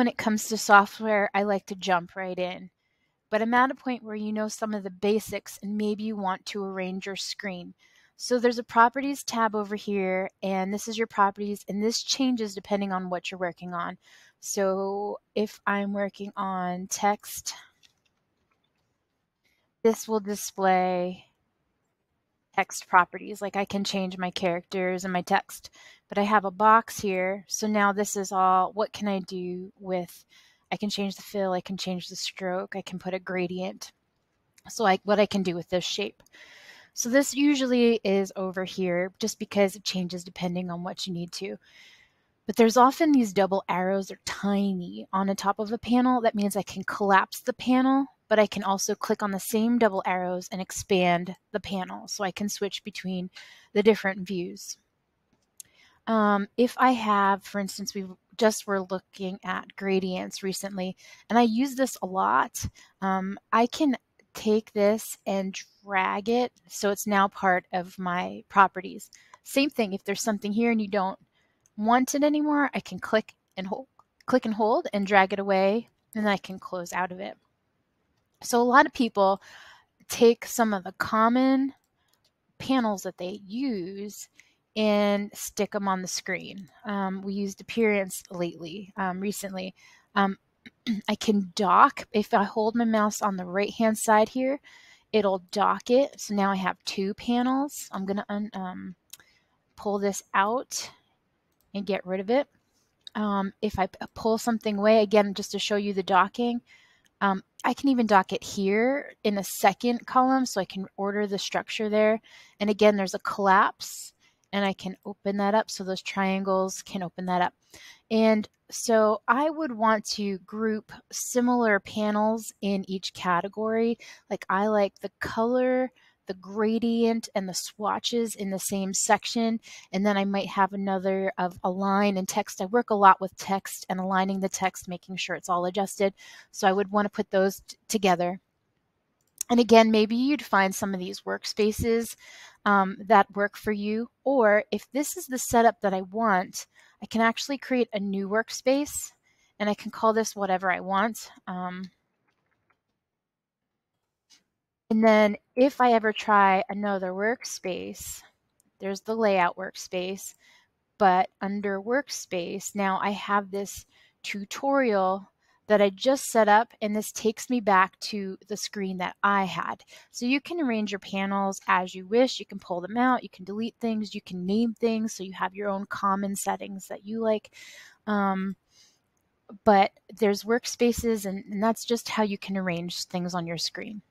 when it comes to software, I like to jump right in. But I'm at a point where you know some of the basics and maybe you want to arrange your screen. So there's a properties tab over here and this is your properties and this changes depending on what you're working on. So if I'm working on text, this will display text properties. Like I can change my characters and my text, but I have a box here. So now this is all, what can I do with, I can change the fill, I can change the stroke, I can put a gradient. So like what I can do with this shape. So this usually is over here just because it changes depending on what you need to. But there's often these double arrows, they're tiny on the top of a panel. That means I can collapse the panel but I can also click on the same double arrows and expand the panel so I can switch between the different views. Um, if I have, for instance, we just were looking at gradients recently, and I use this a lot, um, I can take this and drag it so it's now part of my properties. Same thing, if there's something here and you don't want it anymore, I can click and hold, click and hold and drag it away, and I can close out of it. So a lot of people take some of the common panels that they use and stick them on the screen. Um, we used Appearance lately, um, recently. Um, I can dock, if I hold my mouse on the right hand side here, it'll dock it. So now I have two panels. I'm going to um, pull this out and get rid of it. Um, if I pull something away, again, just to show you the docking, um, I can even dock it here in a second column so I can order the structure there. And again, there's a collapse and I can open that up so those triangles can open that up. And so I would want to group similar panels in each category. Like I like the color, the gradient and the swatches in the same section. And then I might have another of align and text. I work a lot with text and aligning the text, making sure it's all adjusted. So I would want to put those together. And again, maybe you'd find some of these workspaces um, that work for you. Or if this is the setup that I want, I can actually create a new workspace and I can call this whatever I want. Um, and then if I ever try another workspace, there's the layout workspace, but under workspace, now I have this tutorial that I just set up and this takes me back to the screen that I had. So you can arrange your panels as you wish. You can pull them out, you can delete things, you can name things so you have your own common settings that you like. Um, but there's workspaces and, and that's just how you can arrange things on your screen.